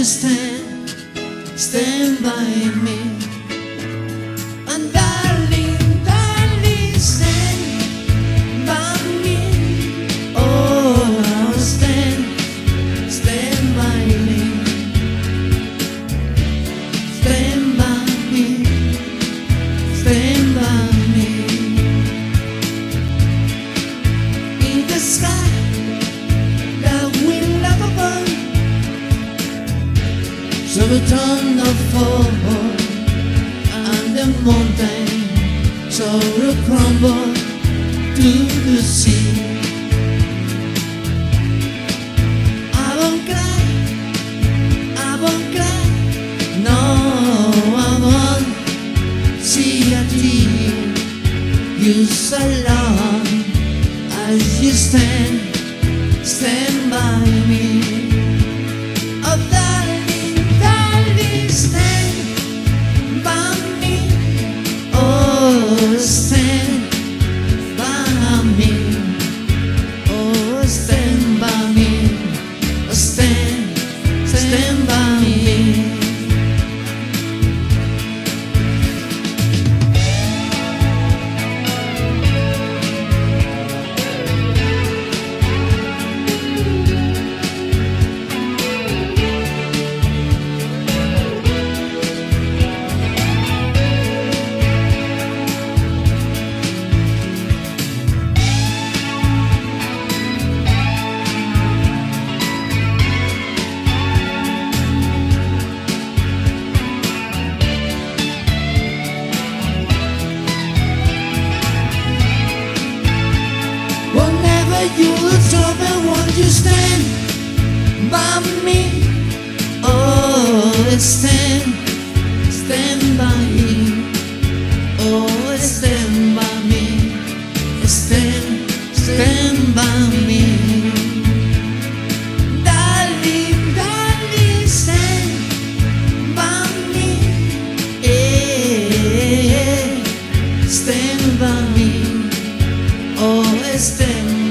You stand, stand by me. The thunder fall, and the mountain so will crumble to the sea. I won't cry, I won't cry, no, I won't see a tear. You so long as you stand, stand by me. stand by me. Oh, stand, stand by me. Oh, stand by me. Stand, stand by me. Darling, darling, stand by me. Yeah, stand by me. Oh, stand.